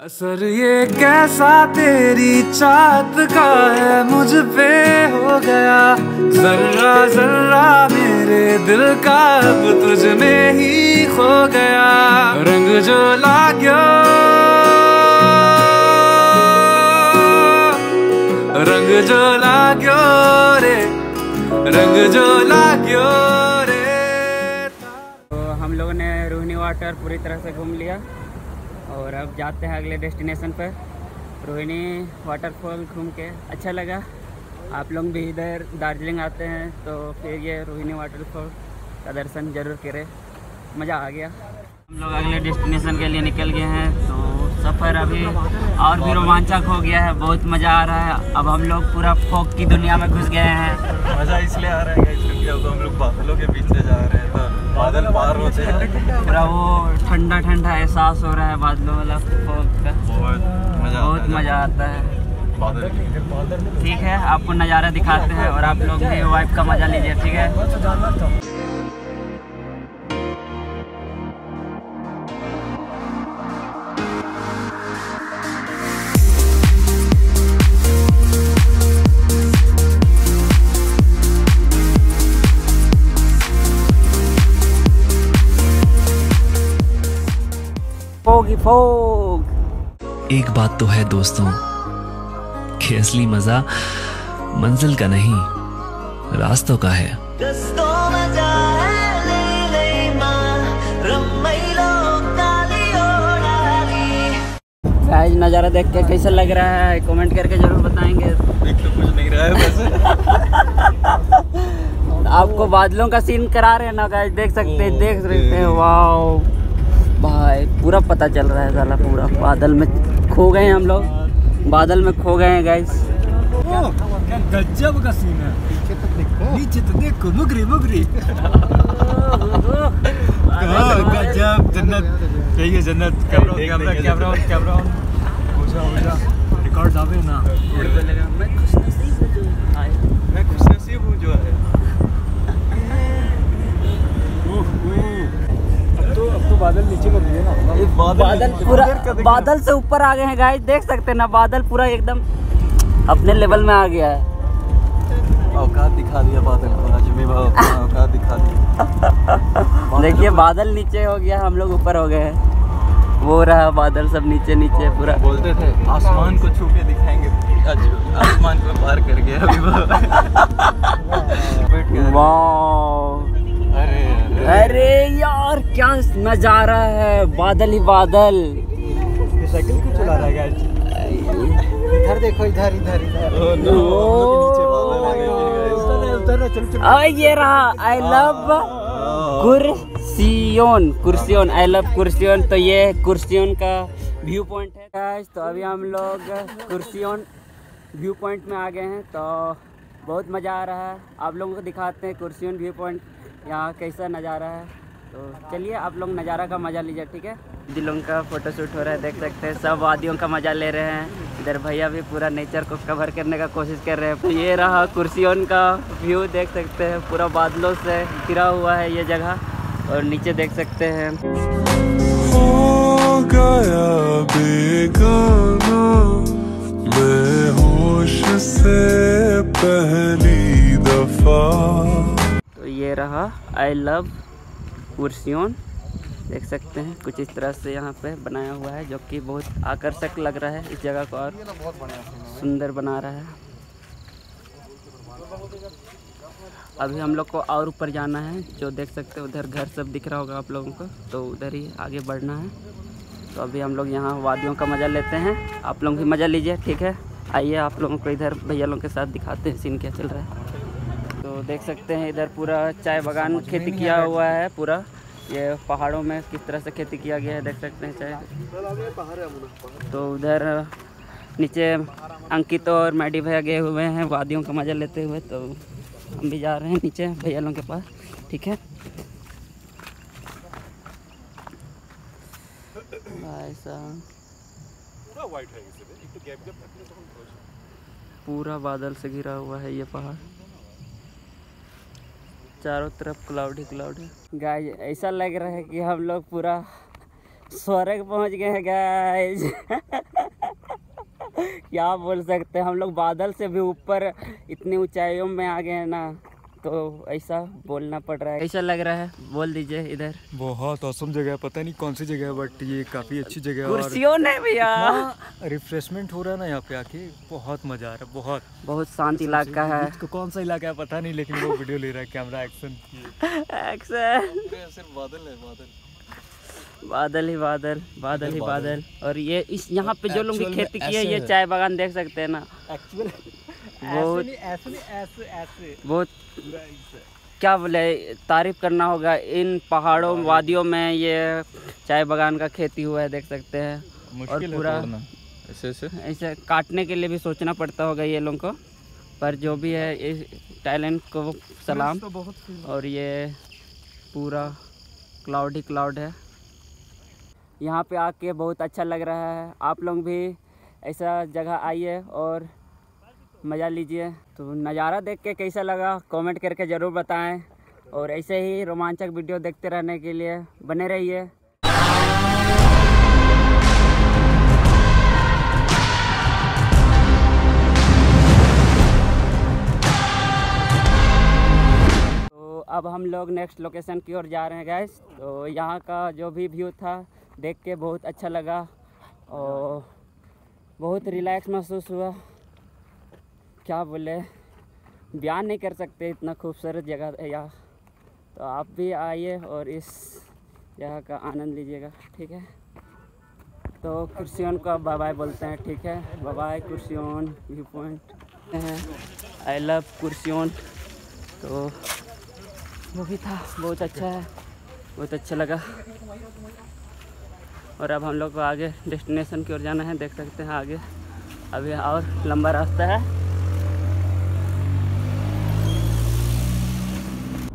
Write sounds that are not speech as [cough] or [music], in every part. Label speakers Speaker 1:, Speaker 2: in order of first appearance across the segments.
Speaker 1: असर ये कैसा तेरी चात का है? मुझ पे हो गया। जर्रा जर्रा मेरे दिल का अब तुझ में ही खो गया। रंग जो लाग्यो, रंग जो लाग्यो रे, रंग जो लाग्यो रे।
Speaker 2: तो हम लोगों ने रोहिणी वाटर पूरी तरह से घूम लिया। और अब जाते हैं अगले डेस्टिनेशन पर। रोहिणी वाटरफॉल घूम के अच्छा लगा। आप लोग भी इधर दार्जिलिंग आते हैं तो फिर ये रोहिणी वाटरफॉल का दर्शन ज़रूर करें। मज़ा आ गया। हम लोग अगले डेस्टिनेशन के लिए निकल गए हैं तो सफ़र अभी और भी रोमांचक हो गया है बहुत मज़ा आ रहा है। अब हम लोग पूरा फोक की दुनिया में घुस गए हैं।
Speaker 3: मज़ा इसलिए आ रहा है guys, क्योंकि हम लोग बादलों के से जा रहे हैं तो बादल पार होते हैं।
Speaker 2: पूरा वो ठंडा ठंडा एहसास हो रहा है बादलों वाला का।
Speaker 3: बहुत मज़ा
Speaker 2: बहुत मज़ा आता है। ठीक है आपको नज़ारा दिखाते हैं और आप लोग भी वाइफ का मज़ा लीजिए ठीक है? फोगी
Speaker 4: एक बात तो है दोस्तों कि असली मज़ा मंजिल का नहीं रास्तों का है।
Speaker 2: गाइस नज़ारा देख के कैसा लग रहा है? कमेंट करके ज़रूर बताएँगे।
Speaker 3: देख तो कुछ नहीं रहा है वैसे [laughs]
Speaker 2: आपको बादलों का सीन करा रहे हैं ना गाइस? देख सकते हैं देख सकते हैं वाओ। भाई पूरा पता चल रहा है साला पूरा। बादल में खो गए हैं हम लोग। बादल में खो गए हैं गाइस
Speaker 1: गजब का सीन है। नीचे तो देखो। मुगरी मुगरी। गजब जन्नत। चाहिए जन्नत। Camera camera camera camera record आवे ना
Speaker 2: मैं खुश नसीब हूँ जो आए
Speaker 3: मैं खुशनसीब हूँ जो है
Speaker 1: अब तो अब तो बादल नीचे को दिए ना।
Speaker 2: बादल बादल पूरा बादल से ऊपर आ गए हैं गाइस देख सकते हैं ना बादल पूरा एकदम अपने लेवल में आ गया है।
Speaker 3: औकात दिखा दिया बादल को भाव औकात दिखा दिया।
Speaker 2: देखिए बादल नीचे हो गया हम लोग ऊपर हो गए हैं। वो रहा बादल सब नीचे नीचे पूरा।
Speaker 3: बोलते थे आसमान को छू के दिखाएँगे। आसमान को पार कर गया अभी अरे
Speaker 2: अरे यार क्या नज़ारा है बादल ही बादल।
Speaker 1: साइकिल क्यों चला रहा है इधर देखो इधर इधर इधर।
Speaker 3: आ,
Speaker 2: ये रहा आई लव कुर्सियोन कुर्सियोन आई लव कुर्सियोन। तो ये कुर्सियोन का व्यू पॉइंट है। गाइस तो अभी हम लोग कुर्सियोन व्यू पॉइंट में आ गए हैं तो बहुत मज़ा आ रहा है। आप लोगों को दिखाते हैं कुर्सियोन व्यू पॉइंट यहाँ कैसा नज़ारा है? तो चलिए आप लोग नज़ारा का मज़ा लीजिए ठीक है? दिलों का फ़ोटो शूट हो रहा है देख सकते हैं सब वादियों का मज़ा ले रहे हैं। इधर भैया भी पूरा नेचर को कवर करने का कोशिश कर रहे हैं। तो ये रहा कुर्सियों का व्यू देख सकते हैं पूरा बादलों से घिरा हुआ है ये जगह। और नीचे देख सकते हैं।
Speaker 5: हो गया बेगाना मैं होश से पहली दफ़ा।
Speaker 2: ये रहा। आई लव कुर्सियोन देख सकते हैं कुछ इस तरह से यहाँ पे बनाया हुआ है जो कि बहुत आकर्षक लग रहा है इस जगह को और सुंदर बना रहा है। अभी हम लोग को और ऊपर जाना है जो देख सकते हैं उधर घर सब दिख रहा होगा आप लोगों को तो उधर ही आगे बढ़ना है। तो अभी हम लोग यहाँ वादियों का मज़ा लेते हैं। आप लोग भी मज़ा लीजिए ठीक है? आइए आप लोगों को इधर भैया लोगों के साथ दिखाते हैं सीन क्या चल रहा है। तो देख सकते हैं इधर पूरा चाय बागान खेती किया हुआ है, पूरा। ये पहाड़ों में किस तरह से खेती किया गया है, देख सकते हैं चाय। तो उधर नीचे अंकित और मैडी भैया गए हुए हैं, वादियों का मज़ा लेते हुए तो हम भी जा रहे हैं नीचे भैया लोगों के पास, ठीक है? पूरा बादल से घिरा हुआ है ये पहाड़। चारों तरफ़ क्लाउड ही क्लाउड है गाय ऐसा लग रहा है कि हम लोग पूरा स्वर्ग पहुँच गए हैं गाइस [laughs] क्या बोल सकते हैं? हम लोग बादल से भी ऊपर इतनी ऊंचाइयों में आ गए हैं ना तो ऐसा बोलना पड़ रहा है। ऐसा लग रहा है। बोल दीजिए इधर।
Speaker 3: बहुत औसम जगह है। पता नहीं कौन सी जगह है बट ये काफ़ी अच्छी जगह है
Speaker 2: कुर्सियों ने भैया [laughs]
Speaker 3: रिफ्रेशमेंट हो रहा है ना यहाँ पे आके? बहुत मज़ा आ रहा है बहुत।
Speaker 2: बहुत शांत इलाका है।
Speaker 3: इसको कौन सा इलाका है पता नहीं लेकिन वो वीडियो ले रहा है कैमरा एक्शन
Speaker 2: एक्शन
Speaker 3: सिर्फ़ बादल है बादल।
Speaker 2: बादल ही बादल बादल ही बादल। और ये इस यहाँ पे जो लोग खेती की है। ये चाय बागान देख सकते हैं ना।
Speaker 3: एक्चुअल
Speaker 2: बहुत
Speaker 3: ऐसे ऐसे ऐसे
Speaker 2: बहुत क्या बोले तारीफ़ करना होगा। इन पहाड़ों वादियों में ये चाय बागान का खेती हुआ है देख सकते हैं। और
Speaker 3: है
Speaker 2: पूरा
Speaker 3: ऐसे ऐसे?
Speaker 2: ऐसे काटने के लिए भी सोचना पड़ता होगा ये लोगों को। पर जो भी है इस टैलेंट को सलाम। तो बहुत और ये पूरा क्लाउड ही क्लाउड है। यहाँ पे आके बहुत अच्छा लग रहा है। आप लोग भी ऐसा जगह आइए और मज़ा लीजिए। तो नज़ारा देख के कैसा लगा कमेंट करके ज़रूर बताएँ। और ऐसे ही रोमांचक वीडियो देखते रहने के लिए बने रहिए। अब हम लोग नेक्स्ट लोकेशन की ओर जा रहे हैं गैस तो यहाँ का जो भी व्यू था, देख के बहुत अच्छा लगा और बहुत रिलैक्स महसूस हुआ। क्या बोले? बयान नहीं कर सकते इतना खूबसूरत जगह है यहाँ। तो आप भी आइए और इस जगह का आनंद लीजिएगा, ठीक है? तो कुर्सियों को बाय बाय बोलते हैं, ठीक है? बाय कुर्सियों व्यू पॉइंट आई लव कुर्सियों। तो वो भी था बहुत अच्छा है। बहुत अच्छा लगा। और अब हम लोग को आगे डेस्टिनेशन की ओर जाना है, देख सकते हैं आगे। अभी और लंबा रास्ता है।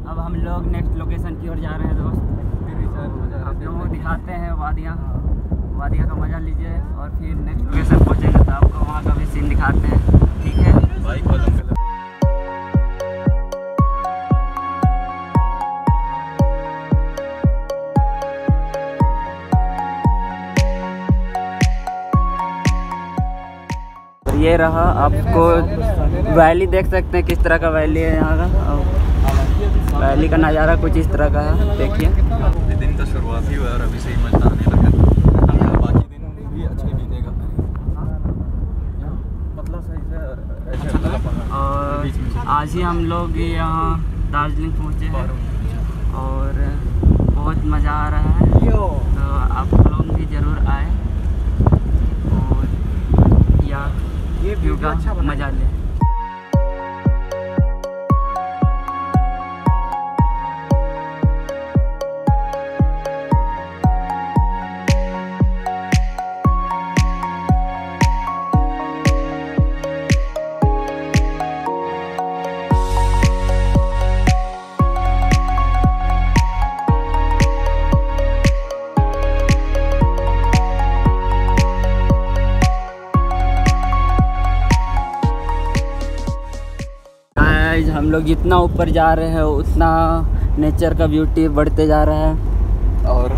Speaker 2: अब हम लोग नेक्स्ट लोकेशन की ओर जा रहे हैं, दोस्त। आप लोगों को दिखाते हैं वादियाँ। वादियाँ का मज़ा लीजिए और फिर नेक्स्ट लोकेशन पहुँचेंगे तो आपको वहाँ का भी सीन दिखाते हैं। ठीक है? ये रहा आपको वैली देख सकते हैं किस तरह का वैली है यहाँ का। वैली का नज़ारा कुछ इस तरह का है देखिए।
Speaker 3: दिन शुरुआत ही हुआ और अभी से ही मज़ा आने लगा बाकी दिन भी अच्छा ही बीतेगा। है और।
Speaker 2: आज ही हम लोग यहाँ दार्जिलिंग पहुँचे हैं। और बहुत मज़ा आ रहा है। तो आप लोग भी ज़रूर आए। और या ये व्यू का मज़ा लें। लोग जितना ऊपर जा रहे हैं उतना नेचर का ब्यूटी बढ़ते जा रहा है।
Speaker 3: और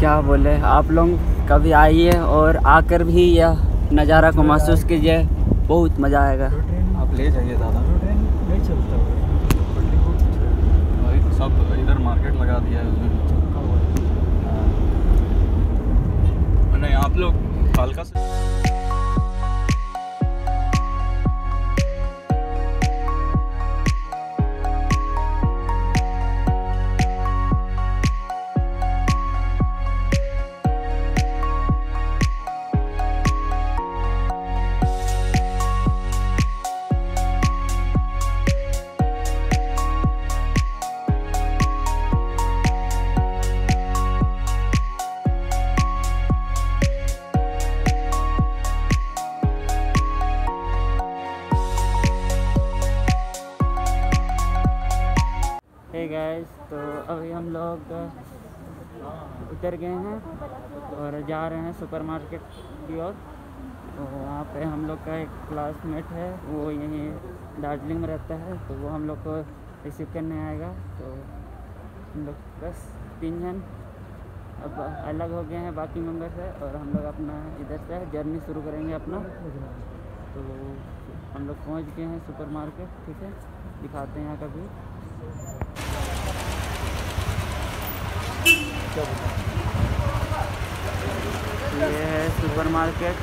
Speaker 2: क्या बोले आप लोग कभी आइए और आकर भी यह नज़ारा को महसूस कीजिए बहुत मज़ा आएगा।
Speaker 3: आप ले जाइए दादा।
Speaker 2: गाइस तो अभी हम लोग उतर गए हैं और जा रहे हैं सुपरमार्केट की ओर। तो वहाँ पे हम लोग का एक क्लासमेट है, वो यहीं दार्जिलिंग में रहता है तो वो हम लोग को रिसीव करने आएगा। तो हम लोग बस तीन जन अब अलग हो गए हैं, बाकी मेंबर से और हम लोग अपना इधर से जर्नी शुरू करेंगे अपना। तो हम लोग पहुँच गए हैं सुपर मार्केट ठीक है? दिखाते हैं यहाँ का व्यू ये है सुपर मार्केट।